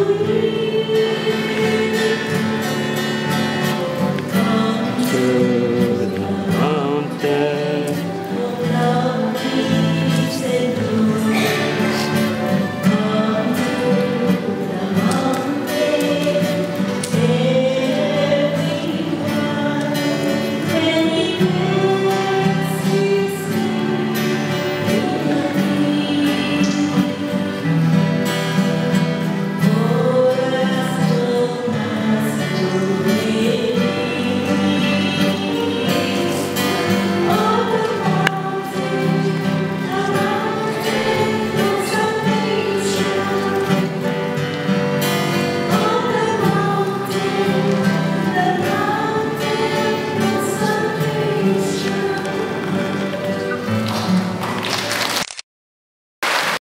you.